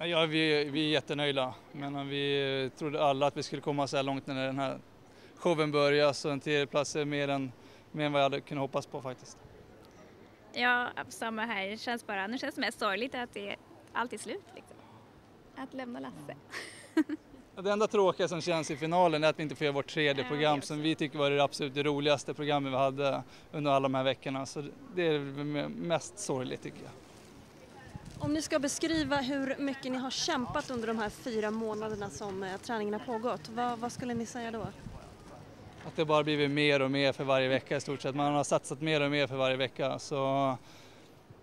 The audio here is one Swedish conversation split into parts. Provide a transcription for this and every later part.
Ja, vi, vi är jättenöjda. Men vi trodde alla att vi skulle komma så här långt när den här showen började så en tredjeplats är mer än, mer än vad jag hade kunnat hoppas på faktiskt. Ja, samma här. Det känns bara, nu känns det mest sorgligt att det allt är slut liksom. Att lämna Lasse. Det enda tråkiga som känns i finalen är att vi inte får göra vårt tredje Ja, program som vi tycker var det absolut det roligaste programmet vi hade under alla de här veckorna. Så det är mest sorgligt tycker jag. Om ni ska beskriva hur mycket ni har kämpat under de här fyra månaderna som eh, träningen har pågått, vad, vad skulle ni säga då? Att det bara blivit mer och mer för varje vecka i stort sett. Man har satsat mer och mer för varje vecka. Så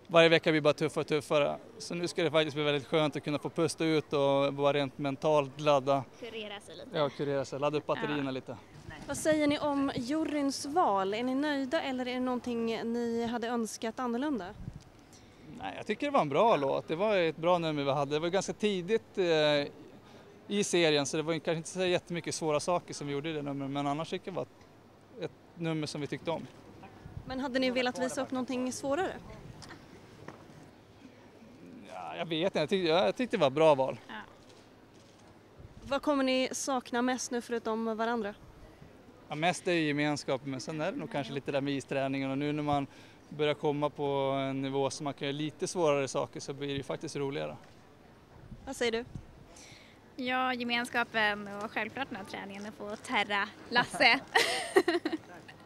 varje vecka blir bara tuffare och tuffare. Så nu ska det faktiskt bli väldigt skönt att kunna få pusta ut och bara rent mentalt ladda, Kurera sig lite. ja, kurera sig, ladda upp batterierna Ja. lite. Vad säger ni om juryns val? Är ni nöjda eller är det någonting ni hade önskat annorlunda? Nej, jag tycker det var en bra låt. Det var ett bra nummer vi hade. Det var ganska tidigt eh, i serien så det var kanske inte så jättemycket svåra saker som vi gjorde i det numret men annars tycker jag det var ett, nummer som vi tyckte om. Men hade ni velat visa upp någonting svårare? Ja, jag vet inte, jag tyckte, jag tyckte det var ett bra val. Vad kommer ni sakna mest nu förutom varandra? Ja, mest är gemenskapen men sen är det nog kanske lite där med isträningen och nu när man börjar komma på en nivå som man kan göra lite svårare saker så blir det ju faktiskt roligare. Vad säger du? Ja, gemenskapen och självklart den här träningen att få terra Lasse.